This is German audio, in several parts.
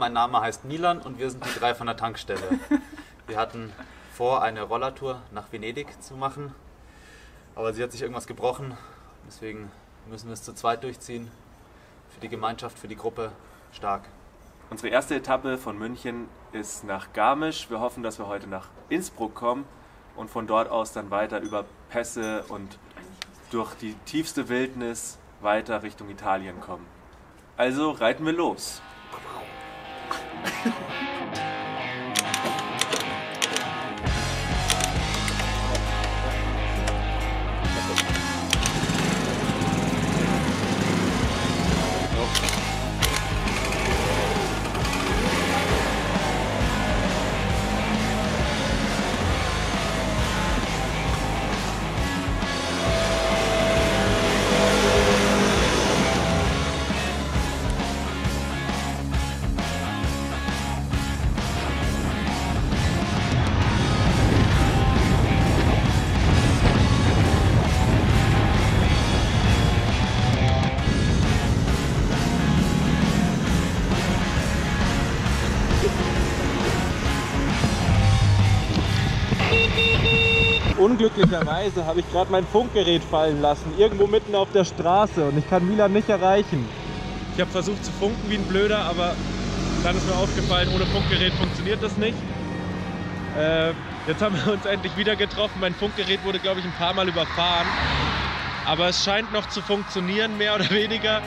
mein Name heißt Milan und wir sind die drei von der Tankstelle. Wir hatten vor, eine Rollertour nach Venedig zu machen, aber sie hat sich irgendwas gebrochen. Deswegen müssen wir es zu zweit durchziehen. Für die Gemeinschaft, für die Gruppe stark. Unsere erste Etappe von München ist nach Garmisch. Wir hoffen, dass wir heute nach Innsbruck kommen und von dort aus dann weiter über Pässe und durch die tiefste Wildnis weiter Richtung Italien kommen. Also reiten wir los. よかった。Unglücklicherweise habe ich gerade mein Funkgerät fallen lassen, irgendwo mitten auf der Straße und ich kann Milan nicht erreichen. Ich habe versucht zu funken wie ein Blöder, aber dann ist mir aufgefallen, ohne Funkgerät funktioniert das nicht. Äh, jetzt haben wir uns endlich wieder getroffen. Mein Funkgerät wurde, glaube ich, ein paar Mal überfahren. Aber es scheint noch zu funktionieren, mehr oder weniger.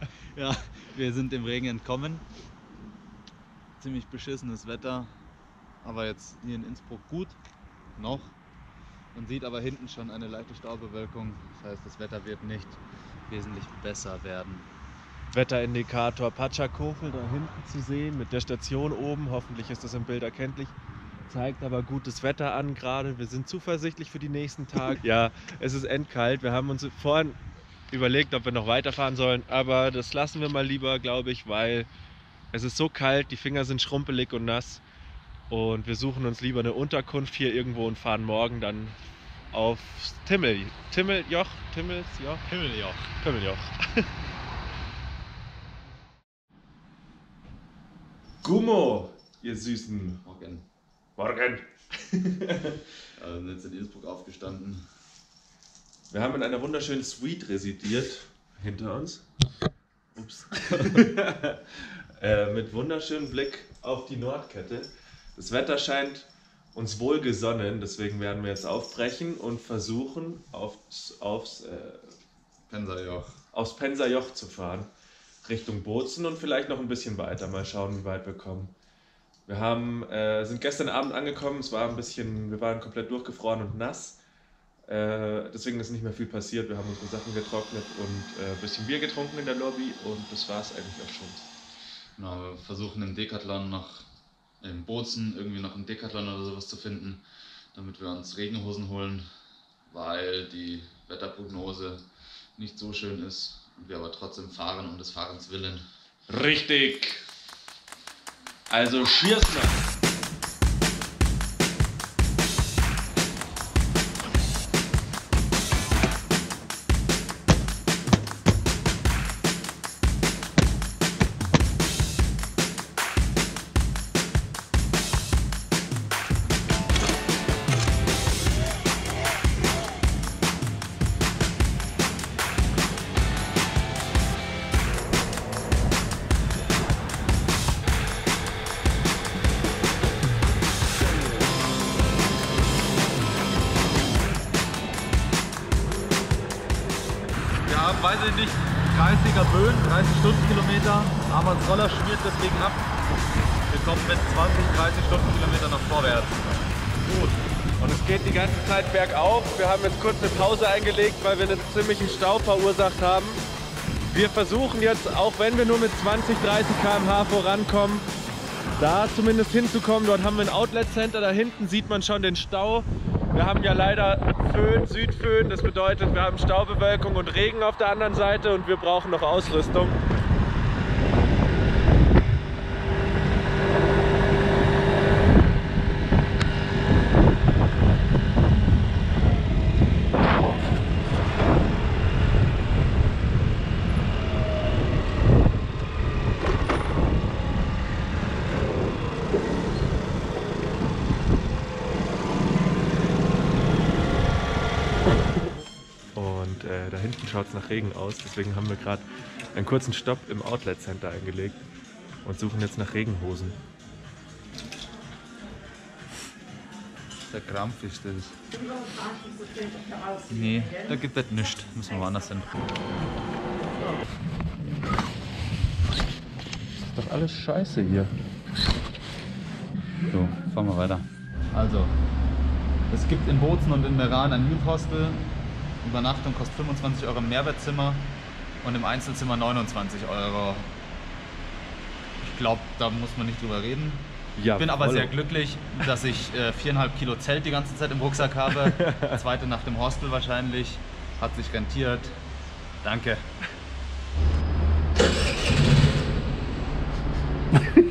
Ja, wir sind dem Regen entkommen. Ziemlich beschissenes Wetter, aber jetzt hier in Innsbruck gut, noch. Man sieht aber hinten schon eine leichte Staubewölkung. Das heißt, das Wetter wird nicht wesentlich besser werden. Wetterindikator Pachakofel da hinten zu sehen mit der Station oben. Hoffentlich ist das im Bild erkenntlich. Zeigt aber gutes Wetter an gerade. Wir sind zuversichtlich für die nächsten Tage. ja, es ist endkalt. Wir haben uns vorhin überlegt, ob wir noch weiterfahren sollen, aber das lassen wir mal lieber, glaube ich, weil es ist so kalt, die Finger sind schrumpelig und nass und wir suchen uns lieber eine Unterkunft hier irgendwo und fahren morgen dann aufs Timmel, Timmeljoch, Timmelsjoch, Himmeljoch. Timmeljoch. Gummo, ihr Süßen. Morgen. Morgen. Also sind jetzt in Innsbruck aufgestanden. Wir haben in einer wunderschönen Suite residiert. Hinter uns. Ups. äh, mit wunderschönem Blick auf die Nordkette. Das Wetter scheint uns wohlgesonnen, deswegen werden wir jetzt aufbrechen und versuchen, aufs, aufs, äh, Penserjoch. aufs Penserjoch zu fahren. Richtung Bozen und vielleicht noch ein bisschen weiter. Mal schauen, wie weit wir kommen. Wir haben, äh, sind gestern Abend angekommen. Es war ein bisschen, wir waren komplett durchgefroren und nass. Äh, deswegen ist nicht mehr viel passiert. Wir haben unsere Sachen getrocknet und äh, ein bisschen Bier getrunken in der Lobby und das war es eigentlich auch schon. Genau, wir versuchen im Decathlon noch, im Bozen irgendwie noch einen Decathlon oder sowas zu finden, damit wir uns Regenhosen holen, weil die Wetterprognose nicht so schön ist und wir aber trotzdem fahren um des Fahrens willen. Richtig! Also cheers 30er Böen, 30 Stundenkilometer, aber das Roller schmiert deswegen ab. Wir kommen mit 20, 30 Stundenkilometer nach vorwärts. Gut. Und es geht die ganze Zeit bergauf. Wir haben jetzt kurz eine Pause eingelegt, weil wir einen ziemlichen Stau verursacht haben. Wir versuchen jetzt, auch wenn wir nur mit 20, 30 km/h vorankommen, da zumindest hinzukommen. Dort haben wir ein Outlet Center. Da hinten sieht man schon den Stau. Wir haben ja leider Föhn, Südföhn. Das bedeutet, wir haben Staubewölkung und Regen auf der anderen Seite und wir brauchen noch Ausrüstung. Und äh, da Regen aus. Deswegen haben wir gerade einen kurzen Stopp im Outlet Center eingelegt und suchen jetzt nach Regenhosen. Der krampfig ist das. Nee, da gibt es nichts. Müssen wir woanders hin. Ist doch alles scheiße hier. So, fahren wir weiter. Also, es gibt in Bozen und in Meran ein Youth Hostel. Übernachtung kostet 25 Euro im Mehrwertzimmer und im Einzelzimmer 29 Euro. Ich glaube, da muss man nicht drüber reden. Ja, Ich bin aber voll. sehr glücklich, dass ich äh, viereinhalb Kilo Zelt die ganze Zeit im Rucksack habe. Zweite Nacht im Hostel wahrscheinlich. Hat sich rentiert. Danke.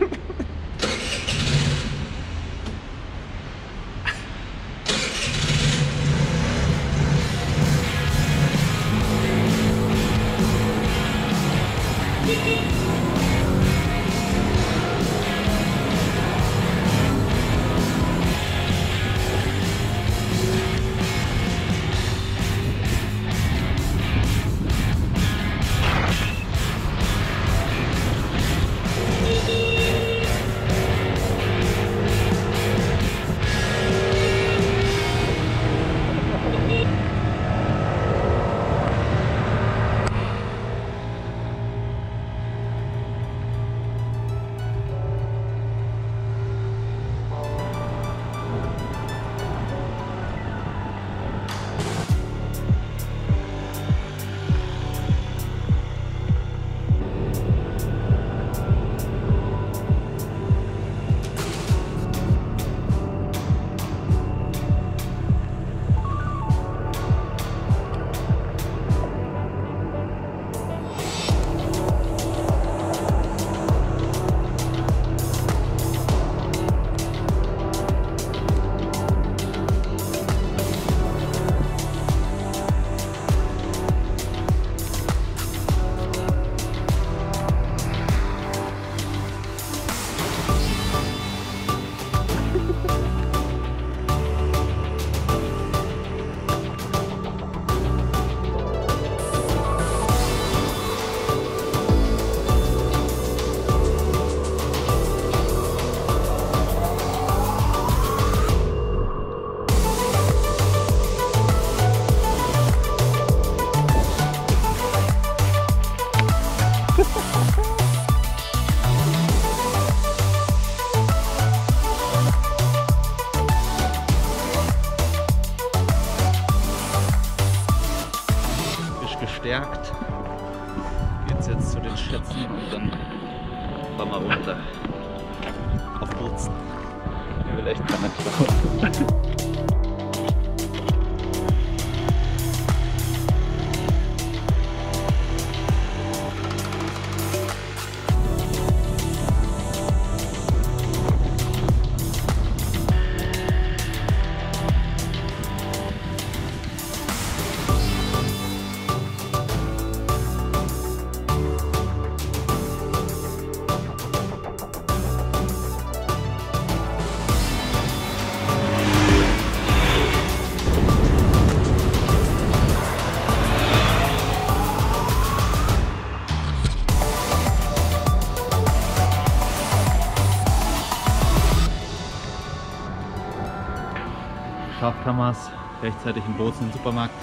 Es. Rechtzeitig in Bozen im Supermarkt.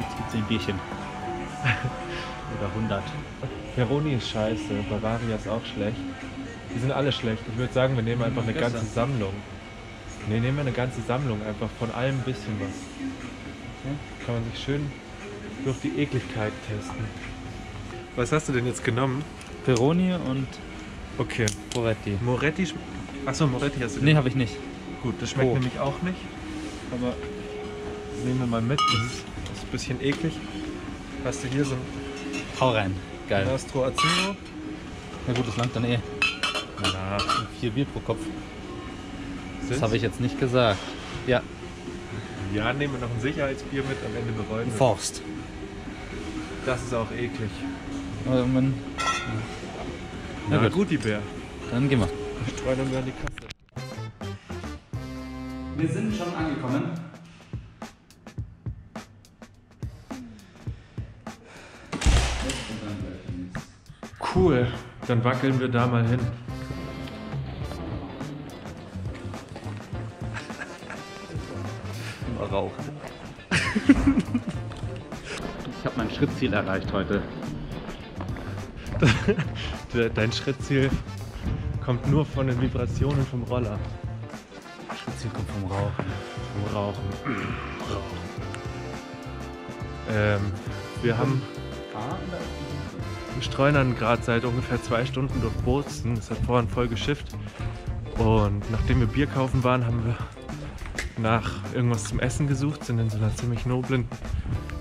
Jetzt gibt es ein Bierchen. Oder 100. Peroni ist scheiße, Bavaria ist auch schlecht. Die sind alle schlecht. Ich würde sagen, wir nehmen einfach eine ganze Sammlung. Ne, nehmen wir eine ganze Sammlung, einfach von allem ein bisschen was. Kann man sich schön durch die Ekligkeit testen. Was hast du denn jetzt genommen? Peroni und Okay. Moretti. schm- Achso, Moretti hast du. Nee, habe ich nicht. Gut, das schmeckt Oh. nämlich auch nicht. Aber nehmen wir mal mit. Das ist, das ist ein bisschen eklig. Hast du hier so ein Hau rein. Geil. Nastro Azzurro? Na gut, das langt dann eh. Na, Vier Bier pro Kopf. Das habe ich jetzt nicht gesagt. Ja, Ja, nehmen wir noch ein Sicherheitsbier mit, am Ende bereuen wir. Forst. Das ist auch eklig. Ähm, Na, Na gut. gut, die Bär. dann gehen wir. Streuen wir an die Kasse. Wir sind schon angekommen. Cool. Dann wackeln wir da mal hin. Mal rauchen. ich habe mein Schrittziel erreicht heute. De- Dein Schrittziel kommt nur von den Vibrationen vom Roller. Schrittziel kommt vom Rauchen. Vom Rauchen. Ähm, wir haben wir streunern gerade seit ungefähr zwei Stunden durch Bozen. Es hat vorhin voll geschifft. Und nachdem wir Bier kaufen waren, haben wir nach irgendwas zum Essen gesucht, sind in so einer ziemlich noblen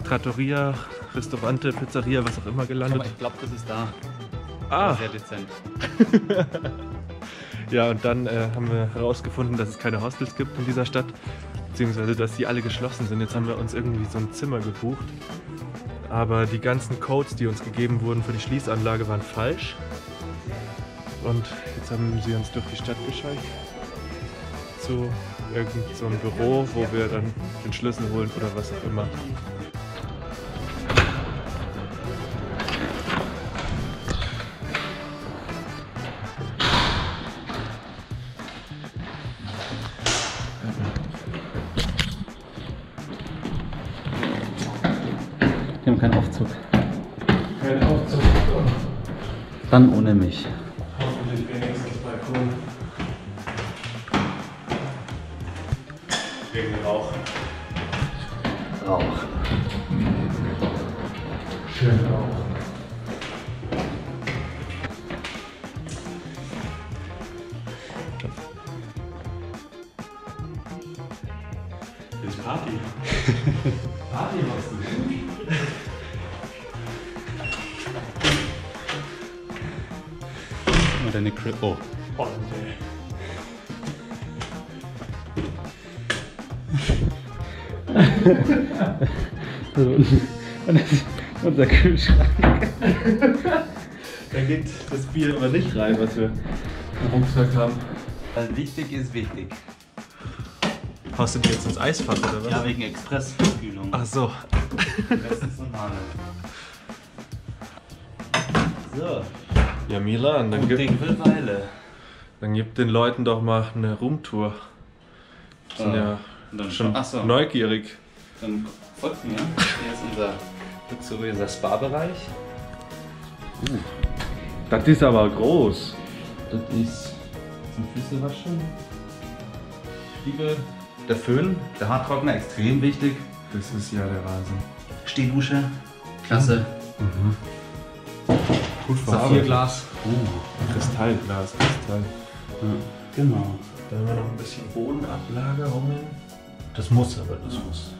Trattoria, Restaurante, Pizzeria, was auch immer Aber gelandet. ich glaube, das ist da. Ah, Sehr dezent. ja, und dann äh, haben wir herausgefunden, dass es keine Hostels gibt in dieser Stadt, beziehungsweise dass die alle geschlossen sind. Jetzt haben wir uns irgendwie so ein Zimmer gebucht. Aber die ganzen Codes, die uns gegeben wurden für die Schließanlage, waren falsch. Und jetzt haben sie uns durch die Stadt gescheucht. Zu irgendeinem so Büro, wo wir dann den Schlüssel holen oder was auch immer. Keinen Aufzug. Kein Aufzug. Dann ohne mich. Hoffentlich wenigstens Balkon. Wegen Rauch. Rauch. Und das ist unser Kühlschrank. Da geht das Bier aber nicht rein, was wir im Rucksack haben. Weil wichtig ist wichtig. Haust du die jetzt ins Eisfach oder was? Ja, wegen Expresskühlung. Ach so. Bestens normale. So, Ja, Milan, dann und gib, Ding will Weile. dann gib den Leuten doch mal eine Roomtour. Die sind Ah, ja und dann- schon ach so. neugierig. Dann folgt mir. Hier ist unser luxuriöser Spa-Bereich. Das ist aber groß. Das ist zum Füßewaschen. Spiegel. Der Föhn, der Haartrockner, extrem wichtig. Das ist ja der Wahnsinn. Stehdusche, klasse. Gut Saphirglas. Kristallglas, Kristall. Genau. Dann haben wir noch ein bisschen Bodenablagerungen. Das muss aber, das muss.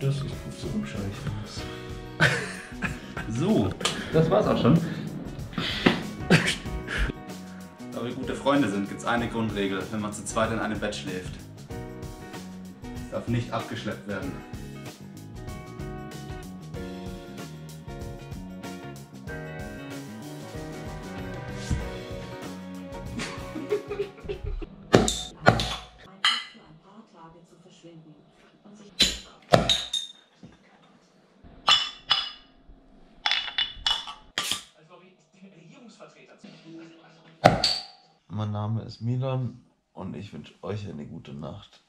Das ist gut so scheiße. So, das war's auch schon. Da wir gute Freunde sind, gibt's eine Grundregel, wenn man zu zweit in einem Bett schläft. Es darf nicht abgeschleppt werden. Ich wünsche euch eine gute Nacht.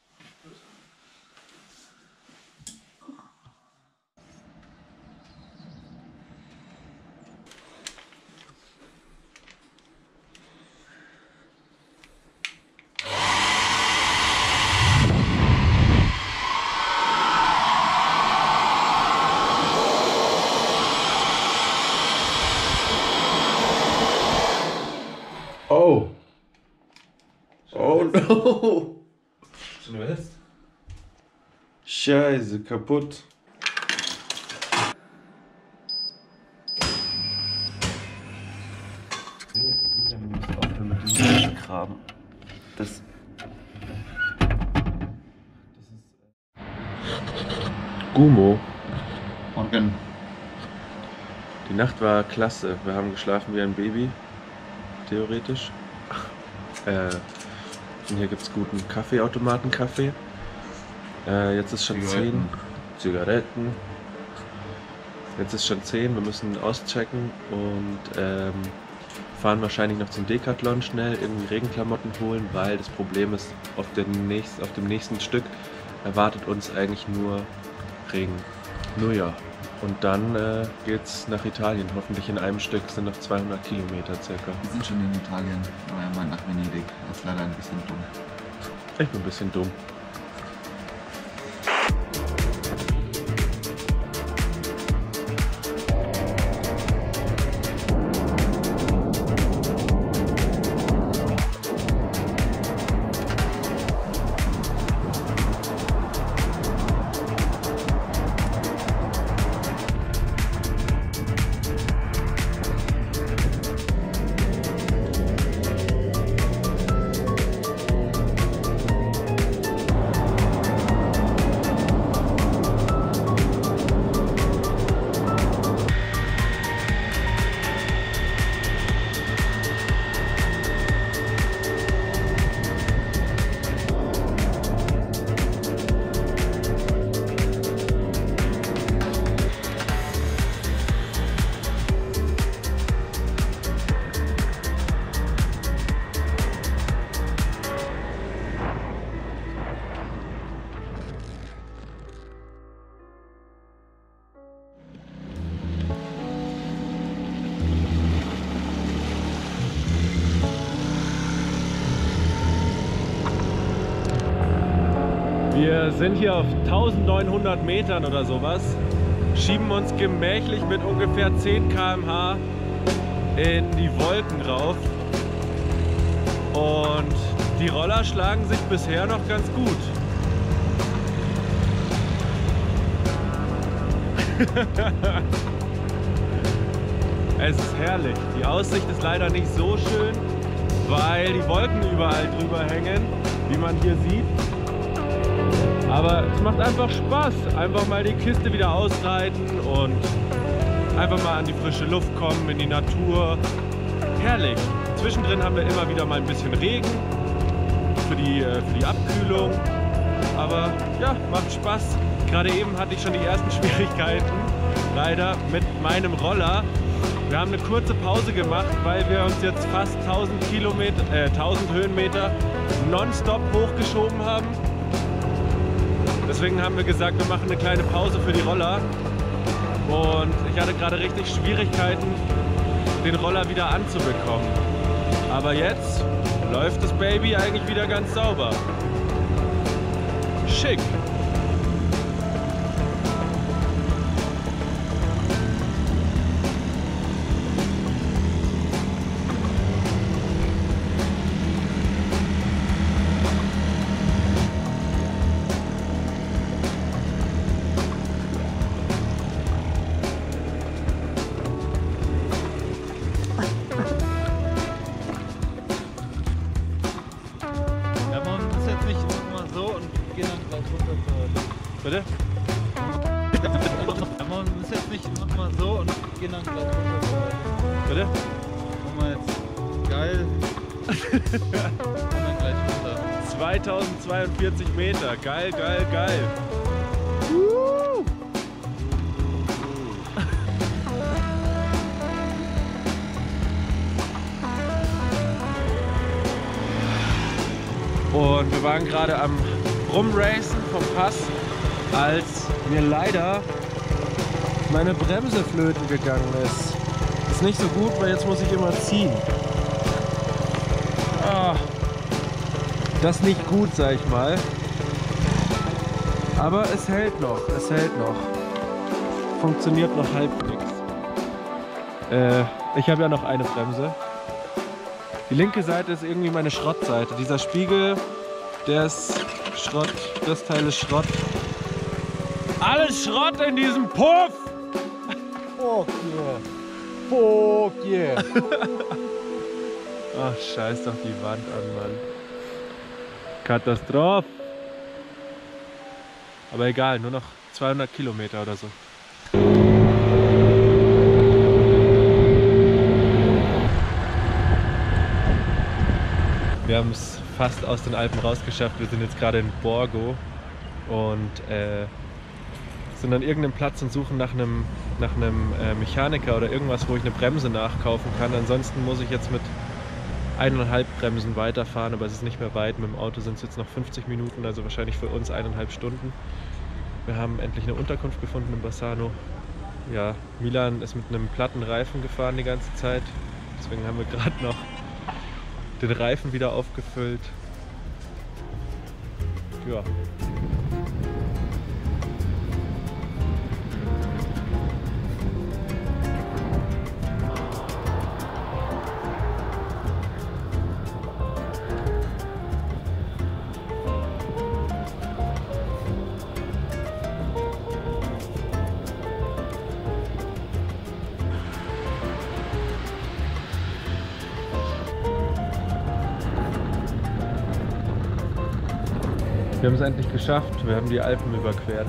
Du willst? Scheiße, kaputt. Kram. Das. Das ist. Gumo. Morgen. Die Nacht war klasse. Wir haben geschlafen wie ein Baby. Theoretisch. Äh, und hier gibt es guten Kaffeeautomaten-Kaffee. Äh, jetzt ist schon Zigaretten. 10. Zigaretten. Jetzt ist schon 10. Wir müssen auschecken und ähm, fahren wahrscheinlich noch zum Decathlon schnell, irgendwie Regenklamotten holen, weil das Problem ist, auf, nächst, auf dem nächsten Stück erwartet uns eigentlich nur Regen. Nur ja. Und dann äh, geht's nach Italien. Hoffentlich in einem Stück sind noch 200 Kilometer circa. Wir sind schon in Italien, aber er meint nach Venedig. Das ist leider ein bisschen dumm. Ich bin ein bisschen dumm. Sind hier auf 1900 Metern oder sowas, schieben uns gemächlich mit ungefähr 10 km/h in die Wolken rauf und die Roller schlagen sich bisher noch ganz gut. es ist herrlich. Die Aussicht ist leider nicht so schön, weil die Wolken überall drüber hängen, wie man hier sieht. Aber es macht einfach Spaß, einfach mal die Kiste wieder ausreiten und einfach mal an die frische Luft kommen, in die Natur. Herrlich. Zwischendrin haben wir immer wieder mal ein bisschen Regen für die, äh, für die Abkühlung. Aber ja, macht Spaß. Gerade eben hatte ich schon die ersten Schwierigkeiten, leider mit meinem Roller. Wir haben eine kurze Pause gemacht, weil wir uns jetzt fast 1000 Kilometer, äh, 1000 Höhenmeter nonstop hochgeschoben haben. Deswegen haben wir gesagt, wir machen eine kleine Pause für die Roller. Und ich hatte gerade richtig Schwierigkeiten, den Roller wieder anzubekommen. Aber jetzt läuft das Baby eigentlich wieder ganz sauber. Schick. 2042 Meter. Geil, geil, geil. Und wir waren gerade am Rumracen vom Pass, als mir leider meine Bremse flöten gegangen ist. Ist nicht so gut, weil jetzt muss ich immer ziehen. Ah, das ist nicht gut, sag ich mal. Aber es hält noch, es hält noch. Funktioniert noch halbwegs. Äh, ich habe ja noch eine Bremse. Die linke Seite ist irgendwie meine Schrottseite. Dieser Spiegel, der ist Schrott, das Teil ist Schrott. Alles Schrott in diesem Puff! Fuck yeah. Fuck yeah. Ach, scheiß doch die Wand an, Mann. Katastrophe! Aber egal, nur noch 200 Kilometer oder so. Wir haben es fast aus den Alpen rausgeschafft. Wir sind jetzt gerade in Borgo und äh, sind an irgendeinem Platz und suchen nach einem, nach einem äh, Mechaniker oder irgendwas, wo ich eine Bremse nachkaufen kann. Ansonsten muss ich jetzt mit eineinhalb Bremsen weiterfahren, aber es ist nicht mehr weit. Mit dem Auto sind es jetzt noch 50 Minuten, also wahrscheinlich für uns eineinhalb Stunden. Wir haben endlich eine Unterkunft gefunden in Bassano. Ja, Milan ist mit einem platten Reifen gefahren die ganze Zeit. Deswegen haben wir gerade noch den Reifen wieder aufgefüllt. Ja. Endlich geschafft. Wir haben die Alpen überquert.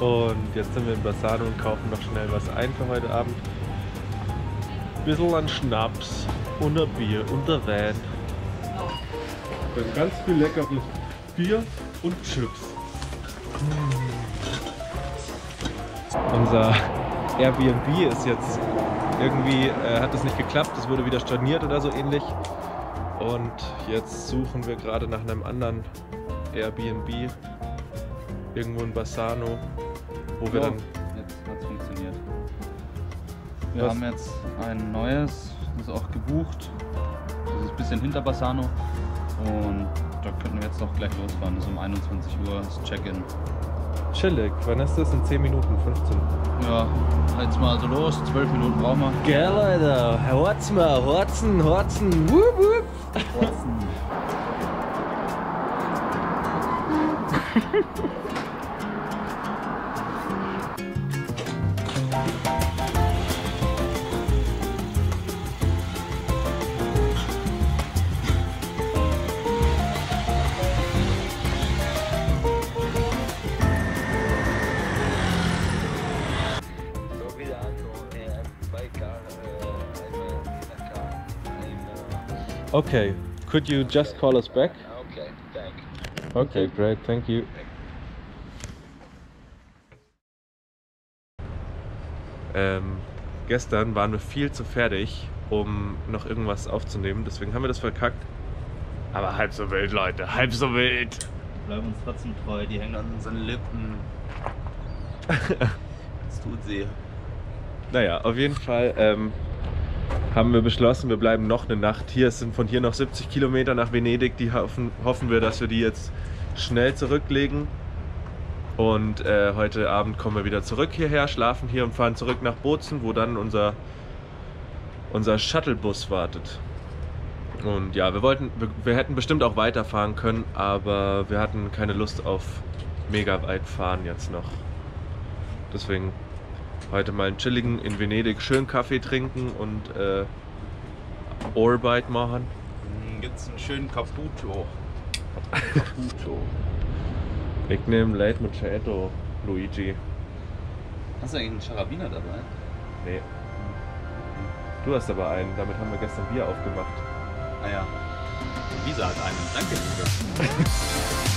Und jetzt sind wir in Bassano und kaufen noch schnell was ein für heute Abend. Bisschen an Schnaps und ein Bier und ein Van. Dann ganz viel leckeres Bier und Chips. Unser Airbnb ist jetzt irgendwie, äh, hat es nicht geklappt. Es wurde wieder storniert oder so ähnlich. Und jetzt suchen wir gerade nach einem anderen Airbnb irgendwo in Bassano, wo wir Ja. dann Jetzt hat es funktioniert. Wir Was? haben jetzt ein neues, das ist auch gebucht. Das ist ein bisschen hinter Bassano. Und da könnten wir jetzt auch gleich losfahren. Das ist um 21 Uhr das Check-in. chillig. Wann ist das? In 10 Minuten, 15. Ja, jetzt mal also los. 12 Minuten brauchen wir. Gell, Leute. Hort's mal, horzen, horzen. Wup, wup. So Okay, could you just call us back? Okay, great, thank you. Ähm, gestern waren wir viel zu fertig, um noch irgendwas aufzunehmen, deswegen haben wir das verkackt. Aber halb so wild, Leute, halb so wild. Bleiben uns trotzdem treu. Die hängen an unseren Lippen. Das tut sie. Naja, auf jeden Fall ähm, haben wir beschlossen, wir bleiben noch eine Nacht hier. Es sind von hier noch 70 Kilometer nach Venedig. Die hoffen, hoffen wir, dass wir die jetzt schnell zurücklegen. Und äh, heute Abend kommen wir wieder zurück hierher, schlafen hier und fahren zurück nach Bozen, wo dann unser, unser Shuttlebus wartet. Und ja, wir wollten, wir, wir hätten bestimmt auch weiterfahren können, aber wir hatten keine Lust auf mega weit fahren jetzt noch. Deswegen heute mal einen chilligen in Venedig schön Kaffee trinken und äh, Ohrbite machen. Gibt's einen schönen Caputo. Caputo. Ich nehme Late Macchiato, Luigi. Hast du eigentlich einen Charabiner dabei? Nee. Du hast aber einen, damit haben wir gestern Bier aufgemacht. Ah ja. Visa hat einen. Danke, Visa.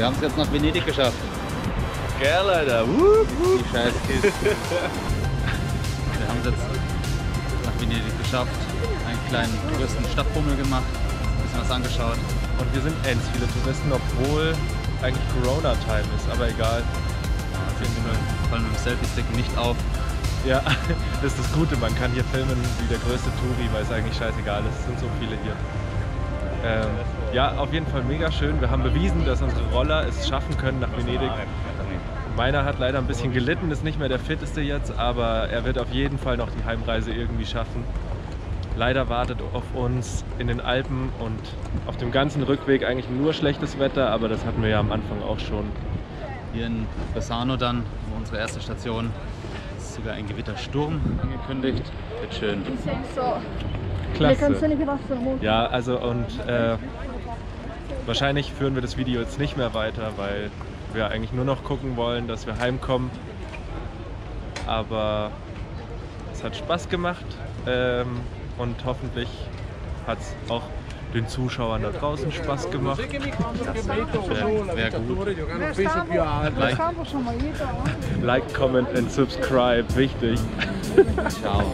wir haben es jetzt nach Venedig geschafft. Geil, Alter. Wup, wup. Die Scheißkiste. wir haben es jetzt nach Venedig geschafft. Einen kleinen Touristen-Stadtbummel gemacht. Ein bisschen was angeschaut. Und wir sind ends viele Touristen, obwohl eigentlich Corona-Time ist, aber egal. Wir fallen mit dem Selfie-Stick nicht auf. Ja, das ist das Gute, man kann hier filmen wie der größte Touri, weil es eigentlich scheißegal ist. Es sind so viele hier. Ähm, ja, auf jeden Fall mega schön. Wir haben bewiesen, dass unsere Roller es schaffen können nach Venedig. Meiner hat leider ein bisschen gelitten, ist nicht mehr der fitteste jetzt, aber er wird auf jeden Fall noch die Heimreise irgendwie schaffen. Leider wartet auf uns in den Alpen und auf dem ganzen Rückweg eigentlich nur schlechtes Wetter, aber das hatten wir ja am Anfang auch schon. Hier in Bassano dann, unsere erste Station, ist sogar ein Gewittersturm angekündigt. Wird schön. Klasse. Ja, also und äh, wahrscheinlich führen wir das Video jetzt nicht mehr weiter, weil wir eigentlich nur noch gucken wollen, dass wir heimkommen. Aber es hat Spaß gemacht ähm, und hoffentlich hat es auch den Zuschauern da draußen Spaß gemacht. Wäre wär gut. Eh. Like, comment and subscribe, wichtig. Ciao.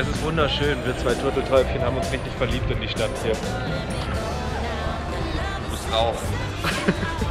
Es ist wunderschön. Wir zwei Turteltäubchen haben uns richtig verliebt in die Stadt hier. Du musst rauchen.